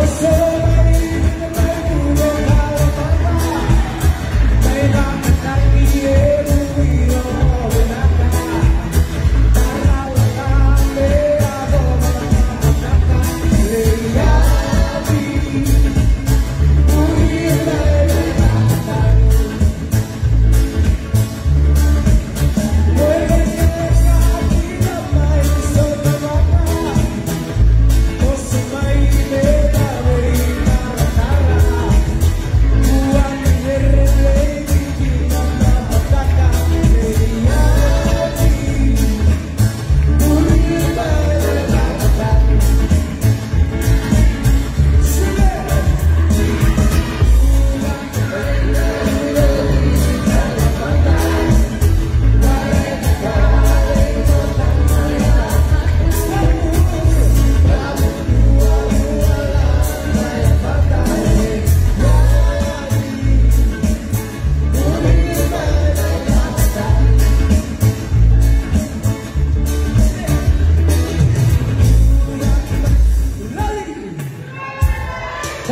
listen.